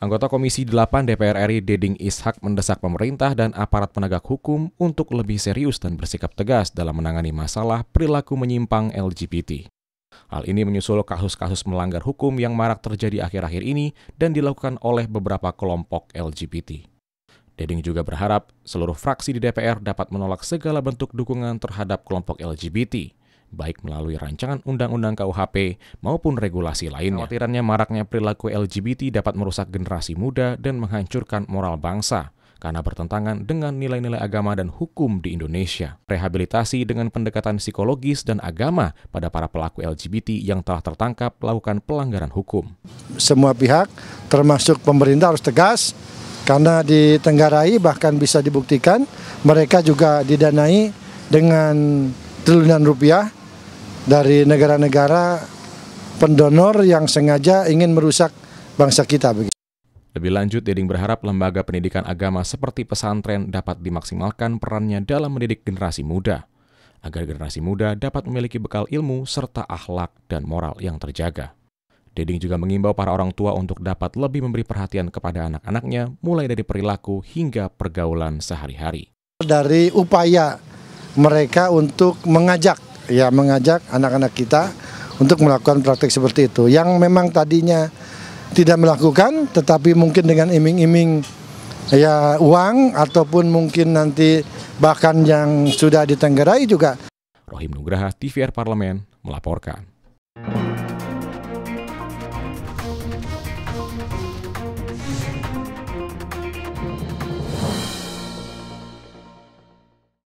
Anggota Komisi 8 DPR RI Deding Ishak mendesak pemerintah dan aparat penegak hukum untuk lebih serius dan bersikap tegas dalam menangani masalah perilaku menyimpang LGBT. Hal ini menyusul kasus-kasus melanggar hukum yang marak terjadi akhir-akhir ini dan dilakukan oleh beberapa kelompok LGBT. Deding juga berharap seluruh fraksi di DPR dapat menolak segala bentuk dukungan terhadap kelompok LGBT, baik melalui rancangan undang-undang KUHP maupun regulasi lainnya. Khawatirannya maraknya perilaku LGBT dapat merusak generasi muda dan menghancurkan moral bangsa karena bertentangan dengan nilai-nilai agama dan hukum di Indonesia. Rehabilitasi dengan pendekatan psikologis dan agama pada para pelaku LGBT yang telah tertangkap melakukan pelanggaran hukum. Semua pihak, termasuk pemerintah harus tegas, karena di Tenggarai bahkan bisa dibuktikan mereka juga didanai dengan triliunan rupiah dari negara-negara pendonor yang sengaja ingin merusak bangsa kita. Lebih lanjut, Deding berharap lembaga pendidikan agama seperti pesantren dapat dimaksimalkan perannya dalam mendidik generasi muda, agar generasi muda dapat memiliki bekal ilmu serta akhlak dan moral yang terjaga. Deding juga mengimbau para orang tua untuk dapat lebih memberi perhatian kepada anak-anaknya, mulai dari perilaku hingga pergaulan sehari-hari. Dari upaya mereka untuk mengajak ya mengajak anak-anak kita untuk melakukan praktek seperti itu. Yang memang tadinya tidak melakukan, tetapi mungkin dengan iming-iming ya uang ataupun mungkin nanti bahkan yang sudah ditenggerai juga. Rohim Nugraha, TVR Parlemen, melaporkan.